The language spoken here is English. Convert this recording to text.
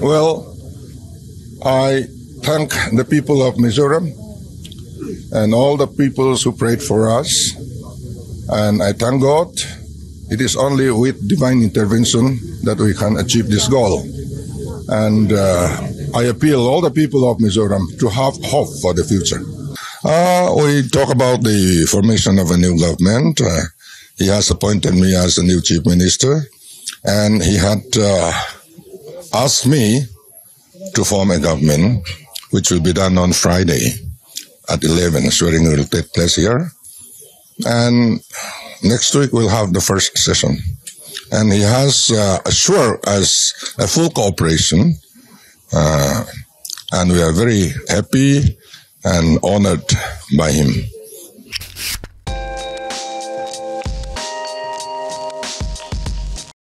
Well, I thank the people of Mizoram and all the peoples who prayed for us. And I thank God. It is only with divine intervention that we can achieve this goal. And uh, I appeal all the people of Mizoram to have hope for the future. Uh, we talk about the formation of a new government. Uh, he has appointed me as the new chief minister, and he had uh, asked me to form a government, which will be done on Friday at 11. Swearing will take place here. And next week we'll have the first session. And he has uh, assured us a full cooperation. Uh, and we are very happy and honored by him.